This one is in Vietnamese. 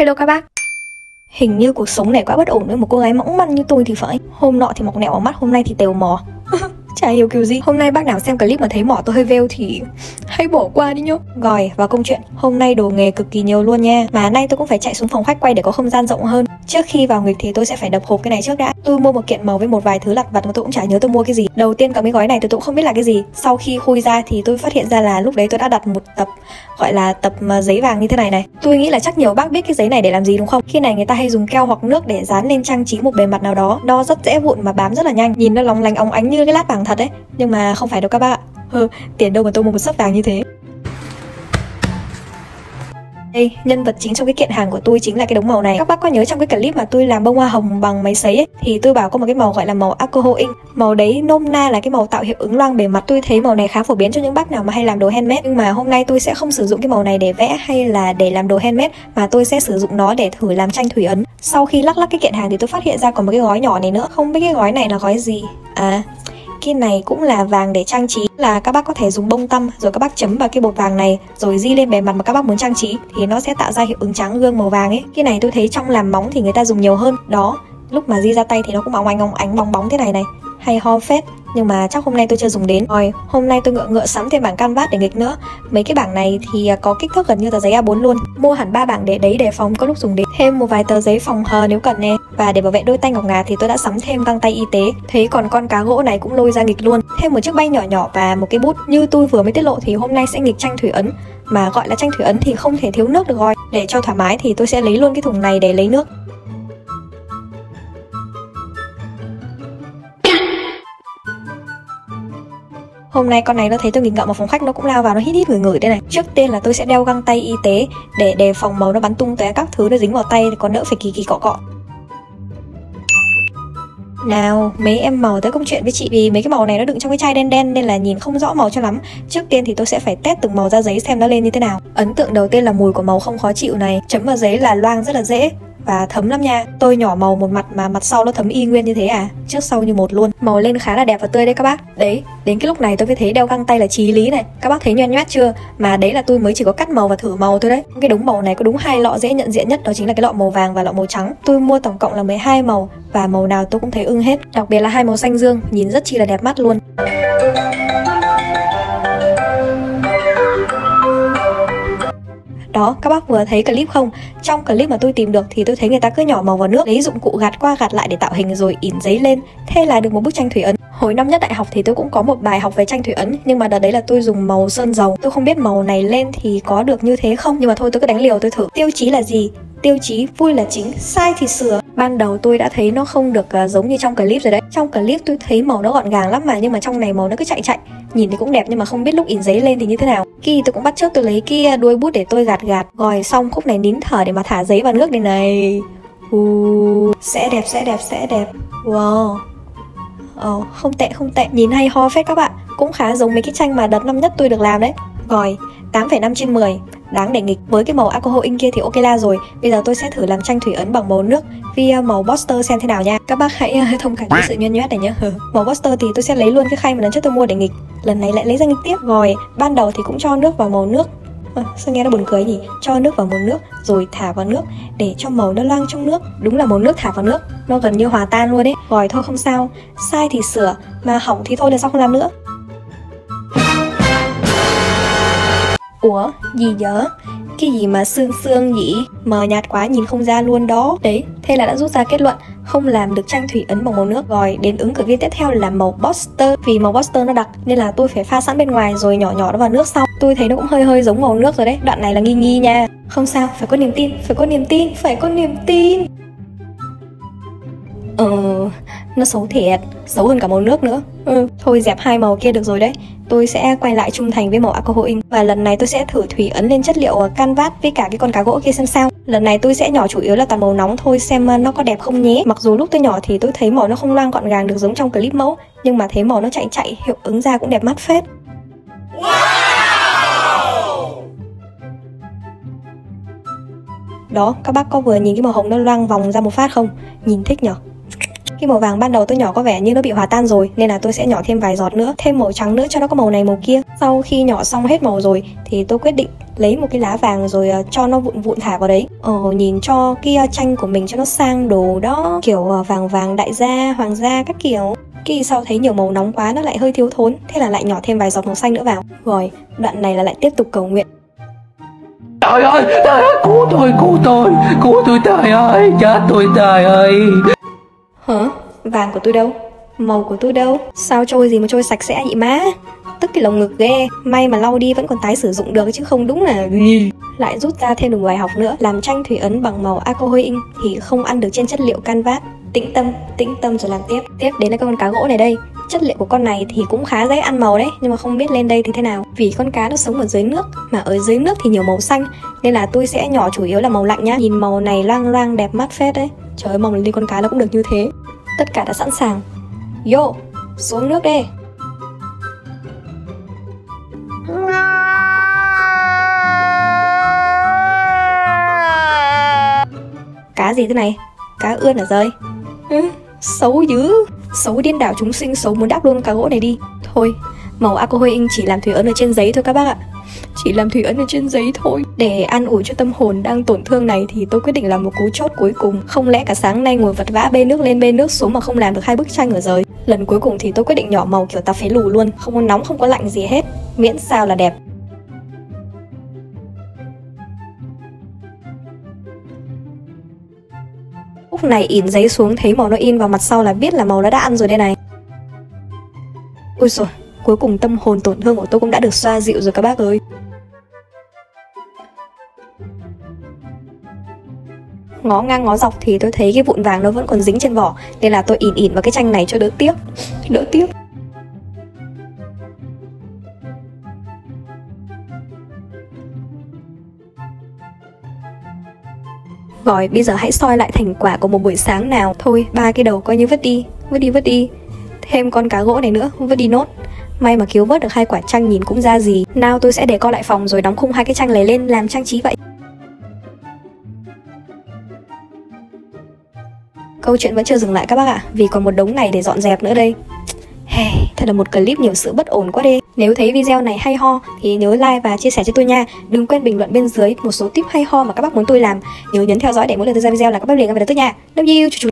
Hello các bác. Hình như cuộc sống này quá bất ổn với một cô gái mỏng manh như tôi thì phải. Hôm nọ thì mọc nẹo ở mắt, hôm nay thì tèo mò. Chả hiểu kiểu gì. Hôm nay bác nào xem clip mà thấy mỏ tôi hơi veo thì hãy bỏ qua đi nhá. Rồi vào công chuyện. Hôm nay đồ nghề cực kỳ nhiều luôn nha. Mà nay tôi cũng phải chạy xuống phòng khách quay để có không gian rộng hơn. Trước khi vào nghịch thì tôi sẽ phải đập hộp cái này trước đã. Tôi mua một kiện màu với một vài thứ lặt vặt mà tôi cũng chả nhớ tôi mua cái gì. Đầu tiên cầm cái gói này tôi cũng không biết là cái gì. Sau khi khui ra thì tôi phát hiện ra là lúc đấy tôi đã đặt một tập Gọi là tập mà giấy vàng như thế này này. Tôi nghĩ là chắc nhiều bác biết cái giấy này để làm gì đúng không? Khi này người ta hay dùng keo hoặc nước để dán lên trang trí một bề mặt nào đó. Nó rất dễ vụn mà bám rất là nhanh. Nhìn nó lóng lánh óng ánh như cái lát vàng thật đấy Nhưng mà không phải đâu các bác ạ. Hừ, tiền đâu mà tôi mua một sấp vàng như thế? Đây, nhân vật chính trong cái kiện hàng của tôi chính là cái đống màu này. Các bác có nhớ trong cái clip mà tôi làm bông hoa hồng bằng máy sấy ấy Thì tôi bảo có một cái màu gọi là màu alcohol ink Màu đấy nôm na là cái màu tạo hiệu ứng loang bề mặt. Tôi thấy màu này khá phổ biến cho những bác nào mà hay làm đồ handmade. Nhưng mà hôm nay tôi sẽ không sử dụng cái màu này để vẽ hay là để làm đồ handmade Mà tôi sẽ sử dụng nó để thử làm tranh thủy ấn. Sau khi lắc lắc cái kiện hàng thì tôi phát hiện ra còn một cái gói nhỏ này nữa. Không biết cái gói này là gói gì. À cái này cũng là vàng để trang trí, là các bác có thể dùng bông tăm, rồi các bác chấm vào cái bột vàng này, rồi di lên bề mặt mà các bác muốn trang trí, thì nó sẽ tạo ra hiệu ứng trắng gương màu vàng ấy. Cái này tôi thấy trong làm móng thì người ta dùng nhiều hơn. Đó, lúc mà di ra tay thì nó cũng óng ánh óng ánh, bóng bóng thế này này. Hay ho phết nhưng mà chắc hôm nay tôi chưa dùng đến. Rồi, hôm nay tôi ngựa ngựa sắm thêm bảng canvas để nghịch nữa. Mấy cái bảng này thì à, có kích thước gần như tờ giấy A4 luôn. Mua hẳn ba bảng để đấy để phòng có lúc dùng đến. Thêm một vài tờ giấy phòng hờ nếu cần nè. Và để bảo vệ đôi tay ngọc ngà thì tôi đã sắm thêm găng tay y tế. Thấy còn con cá gỗ này cũng lôi ra nghịch luôn. Thêm một chiếc bay nhỏ nhỏ và một cái bút. Như tôi vừa mới tiết lộ thì hôm nay sẽ nghịch tranh thủy ấn. Mà gọi là tranh thủy ấn thì không thể thiếu nước được rồi. Để cho thoải mái thì tôi sẽ lấy luôn cái thùng này để lấy nước. Hôm nay con này nó thấy tôi nghịch ngợm ở phòng khách nó cũng lao vào nó hít hít ngửi ngửi đây này Trước tiên là tôi sẽ đeo găng tay y tế để đề phòng màu nó bắn tung tóe các thứ nó dính vào tay thì còn đỡ phải kỳ kỳ cọ cọ nào, mấy em màu tới công chuyện với chị vì mấy cái màu này nó đựng trong cái chai đen đen nên là nhìn không rõ màu cho lắm. Trước tiên thì tôi sẽ phải test từng màu ra giấy xem nó lên như thế nào. Ấn tượng đầu tiên là mùi của màu không khó chịu này, chấm vào giấy là loang rất là dễ và thấm lắm nha. Tôi nhỏ màu một mặt mà mặt sau nó thấm y nguyên như thế à? Trước sau như một luôn. Màu lên khá là đẹp và tươi đấy các bác. Đấy, đến cái lúc này tôi mới thấy đeo găng tay là trí lý này. Các bác thấy nhoen nhoét chưa? Mà đấy là tôi mới chỉ có cắt màu và thử màu thôi đấy. Cái đống màu này có đúng hai lọ dễ nhận diện nhất Đó chính là cái lọ màu vàng và lọ màu trắng. Tôi mua tổng cộng là 12 màu Và màu nào tôi cũng thấy ưng hết. Đặc biệt là hai màu xanh dương Nhìn rất chi là đẹp mắt luôn. Đó, các bác vừa thấy clip không? Trong clip mà tôi tìm được thì tôi thấy người ta cứ nhỏ màu vào nước, lấy dụng cụ gạt qua gạt lại để tạo hình rồi ỉn giấy lên. Thế là được một bức tranh thủy ấn. Hồi năm nhất đại học thì tôi cũng có một bài học về tranh thủy ấn Nhưng mà đợt đấy là tôi dùng màu sơn dầu Tôi không biết màu này lên thì có được như thế không Nhưng mà thôi tôi cứ đánh liều tôi thử Tiêu chí là gì? Tiêu chí vui là chính, sai thì sửa Ban đầu tôi đã thấy nó không được uh, giống như trong clip rồi đấy. Trong clip tôi thấy màu nó gọn gàng lắm mà Nhưng mà trong này màu nó cứ chạy chạy. Nhìn thì cũng đẹp nhưng mà không biết lúc in giấy lên thì như thế nào. Khi tôi cũng bắt trước tôi lấy kia à, đuôi bút để tôi gạt gạt gòi xong khúc này nín thở để mà thả giấy vào nước đây này. Uh, Sẽ đẹp, sẽ đẹp, sẽ đẹp. Wow. Ờ, không tệ, không tệ. Nhìn hay ho phết các bạn. Cũng khá giống mấy cái tranh mà đợt năm nhất tôi được làm đấy. Rồi, 8,5 trên 10 đáng để nghịch với cái màu alcohol ink kia thì ok la rồi. Bây giờ tôi sẽ thử làm tranh thủy ấn bằng màu nước via màu poster xem thế nào nha. Các bác hãy thông cảm với sự nhoen nhoét này nhé màu poster thì tôi sẽ lấy luôn cái khay mà lần trước tôi mua để nghịch. Lần này lại lấy ra nghịch tiếp. Rồi ban đầu thì cũng cho nước vào màu nước. À, sao nghe nó buồn cười nhỉ? Cho nước vào màu nước rồi thả vào nước để cho màu nó loang trong nước. Đúng là màu nước thả vào nước. Nó gần như hòa tan luôn đấy rồi thôi không sao. Sai thì sửa mà hỏng thì thôi là sao không làm nữa Ủa, gì nhớ? Cái gì mà xương xương nhỉ? Mờ nhạt quá nhìn không ra luôn đó. Đấy, thế là đã rút ra kết luận Không làm được tranh thủy ấn bằng màu nước. Rồi, đến ứng cử viên tiếp theo là màu poster Vì màu poster nó đặc nên là tôi phải pha sẵn bên ngoài Rồi nhỏ nhỏ nó vào nước sau. Tôi thấy nó cũng hơi hơi giống màu nước rồi đấy. Đoạn này là nghi nghi nha. Không sao, phải có niềm tin, phải có niềm tin, phải có niềm tin nó xấu thiệt, xấu hơn cả màu nước nữa. Ừ, thôi dẹp hai màu kia được rồi đấy. Tôi sẽ quay lại trung thành với màu alcohol ink Và lần này tôi sẽ thử thủy ấn lên chất liệu ờ, canvas với cả cái con cá gỗ kia xem sao. Lần này tôi sẽ nhỏ chủ yếu là toàn màu nóng thôi xem ờ, nó có đẹp không nhé. Mặc dù lúc tôi nhỏ thì tôi thấy màu nó không loang gọn gàng được giống trong clip mẫu Nhưng mà thấy màu nó chạy chạy, hiệu ứng ra cũng đẹp mắt phết. Đó, các bác có vừa nhìn cái màu hồng nó loang vòng ra một phát không? Nhìn thích nhở? Cái màu vàng ban đầu tôi nhỏ có vẻ như nó bị hòa tan rồi Nên là tôi sẽ nhỏ thêm vài giọt nữa Thêm màu trắng nữa cho nó có màu này màu kia. Sau khi nhỏ xong hết màu rồi Thì tôi quyết định lấy một cái lá vàng rồi ờ, cho nó vụn vụn thả vào đấy. Ờ nhìn cho kia tranh ờ, của mình cho nó sang đồ đó kiểu ờ, vàng vàng đại gia hoàng gia các kiểu. Kỳ sau thấy nhiều màu nóng quá nó lại hơi thiếu thốn Thế là lại nhỏ thêm vài giọt màu xanh nữa vào. Rồi đoạn này là lại tiếp tục cầu nguyện. Trời ơi, trời ơi, cứu tôi, cứu tôi, cứu tôi trời ơi, chết tôi trời ơi. Hả? Vàng của tôi đâu? Màu của tôi đâu? Sao trôi gì mà trôi sạch sẽ vậy má? Tức cái lồng ngực ghê May mà lau đi vẫn còn tái sử dụng được chứ không đúng là Lại rút ra thêm được bài học nữa Làm tranh thủy ấn bằng màu alcohol ink Thì không ăn được trên chất liệu canvas Tĩnh tâm, tĩnh tâm rồi làm tiếp Tiếp đến là con cá gỗ này đây chất liệu của con này thì cũng khá dễ ăn màu đấy nhưng mà không biết lên đây thì thế nào vì con cá nó sống ở dưới nước mà ở dưới nước thì nhiều màu xanh nên là tôi sẽ nhỏ chủ yếu là màu lạnh nhá nhìn màu này loang loang đẹp mắt phết đấy trời ơi mong lên con cá nó cũng được như thế tất cả đã sẵn sàng. Yo, xuống nước đi. Cá gì thế này? Cá ươn ở rơi. Ừ, Xấu dữ. Xấu điên đảo chúng sinh xấu muốn đáp luôn cá gỗ này đi. Thôi, màu alcohol ink chỉ làm thủy ấn ở trên giấy thôi các bác ạ. Chỉ làm thủy ấn ở trên giấy thôi. Để an ủi cho tâm hồn đang tổn thương này thì tôi quyết định làm một cú chốt cuối cùng. Không lẽ cả sáng nay ngồi vật vã bê nước lên bê nước xuống mà không làm được hai bức tranh ở giới. lần cuối cùng thì tôi quyết định nhỏ màu kiểu tà phế lù luôn. Không có nóng, không có lạnh gì hết. Miễn sao là đẹp. Lúc này ỉn giấy xuống thấy màu nó in vào mặt sau là biết là màu nó đã ăn rồi đây này. Ui rồi cuối cùng tâm hồn tổn thương của tôi cũng đã được xoa dịu rồi các bác ơi. Ngó ngang ngó dọc thì tôi thấy cái vụn vàng nó vẫn còn dính trên vỏ, nên là tôi ỉn ỉn vào cái tranh này cho đỡ tiếc. Đỡ tiếc. Rồi, bây giờ hãy soi lại thành quả của một buổi sáng nào. Thôi, ba cái đầu coi như vứt đi Vứt đi vứt đi. Thêm con cá gỗ này nữa, vứt đi nốt. May mà cứu vớt được hai quả tranh nhìn cũng ra gì. Nào tôi sẽ để co lại phòng rồi đóng khung hai cái tranh này lên làm trang trí vậy. Câu chuyện vẫn chưa dừng lại các bác ạ Vì còn một đống này để dọn dẹp nữa đây. Hey, thật là một clip nhiều sự bất ổn quá đi Nếu thấy video này hay ho thì nhớ like và chia sẻ cho tôi nha. Đừng quên bình luận bên dưới một số tip hay ho mà các bác muốn tôi làm. Nhớ nhấn theo dõi để mỗi lần tôi ra video là các bác liền ngay về tôi nha. Love you,